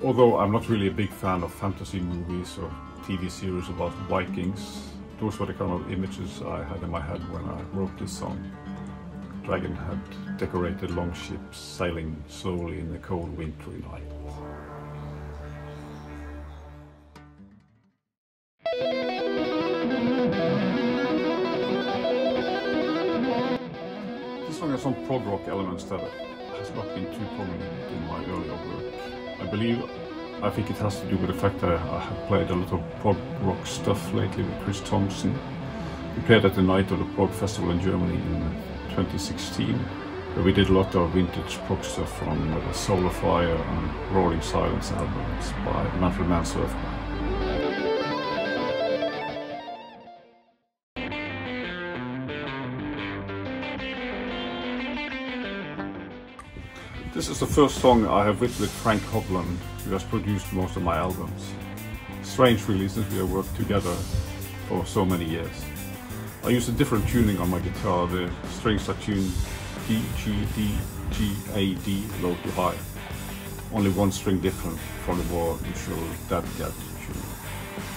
Although I'm not really a big fan of fantasy movies or TV series about Vikings, those were the kind of images I had in my head when I wrote this song. Dragon had decorated long ships sailing slowly in the cold wintry night. This song has some prog rock elements that has not been too prominent in my earlier work. I believe, I think it has to do with the fact that I have played a lot of prog rock stuff lately with Chris Thompson. We played at the night of the prog festival in Germany in 2016, where we did a lot of vintage prog stuff from the Solar Fire and Roaring Silence albums by Manfred Mann This is the first song I have written with Frank Hovland, who has produced most of my albums. Strange really since we have worked together for so many years. I use a different tuning on my guitar, the strings are tuned D, G, D, G, A, D, low to high. Only one string different from the more usual dad cat tune.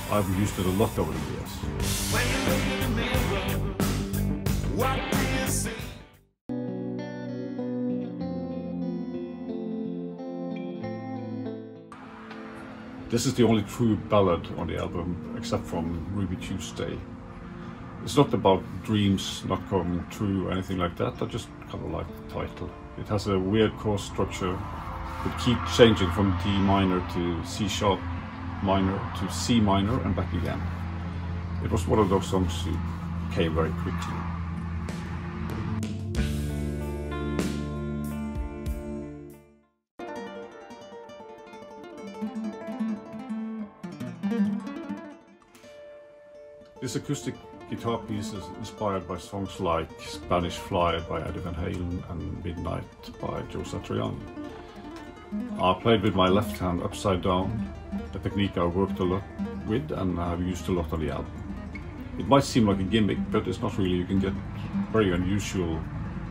I've used it a lot over the years. This is the only true ballad on the album, except from Ruby Tuesday. It's not about dreams not coming true or anything like that, I just kind of like the title. It has a weird chord structure, it keeps changing from D minor to C sharp minor to C minor and back again. It was one of those songs that came very quickly. This acoustic guitar piece is inspired by songs like Spanish Fly by Eddie Van Halen and Midnight by Joe Satriani. I played with my left hand upside down, a technique I worked a lot with and I've used a lot on the album. It might seem like a gimmick, but it's not really. You can get very unusual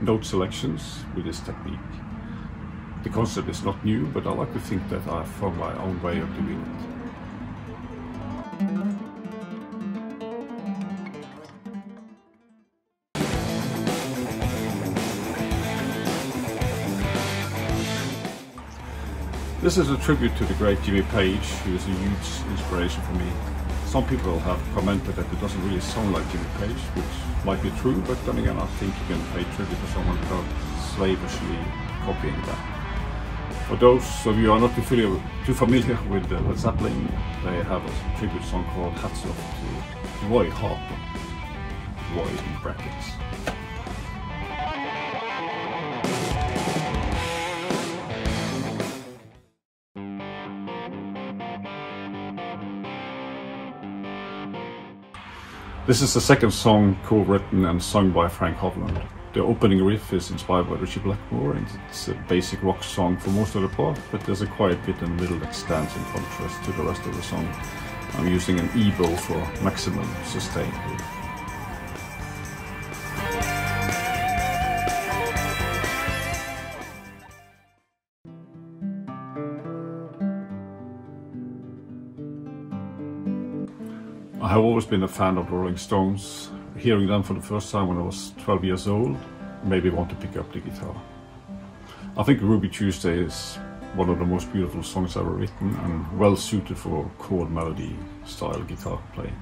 note selections with this technique. The concept is not new, but I like to think that I found my own way of doing it. This is a tribute to the great Jimmy Page, who is a huge inspiration for me. Some people have commented that it doesn't really sound like Jimmy Page, which might be true, but then again I think you can pay tribute to someone without slavishly copying that. For those of you who are not too familiar, too familiar with uh, Led Zeppelin, they have a tribute song called Hats Off to Roy Harper. Roy in brackets. This is the second song co-written and sung by Frank Hovland. The opening riff is inspired by Ritchie Blackmore and it's a basic rock song for most of the part, but there's a quiet bit in the middle that stands in contrast to the rest of the song. I'm using an EBow for maximum sustain here. I have always been a fan of the Rolling Stones. Hearing them for the first time when I was 12 years old made me want to pick up the guitar. I think Ruby Tuesday is one of the most beautiful songs ever written and well suited for chord melody style guitar playing.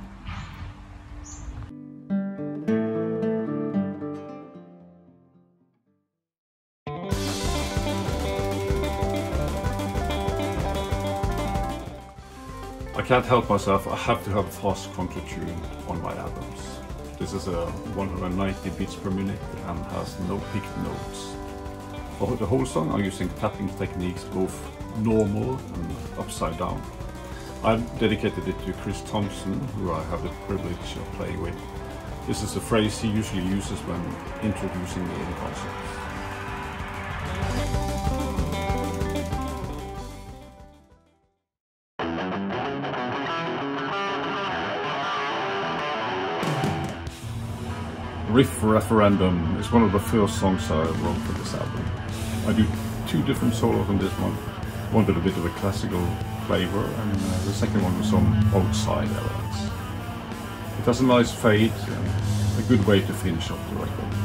I can't help myself, I have to have a fast contra tune on my albums. This is a 190 beats per minute and has no picked notes. For the whole song I'm using tapping techniques both normal and upside down. I've dedicated it to Chris Thompson, who I have the privilege of playing with. This is a phrase he usually uses when introducing me in concerts. Riff Referendum is one of the first songs I wrote for this album. I do two different solos on this one. One with a bit of a classical flavor, and uh, the second one was some outside elements. It has a nice fade, and a good way to finish off the record.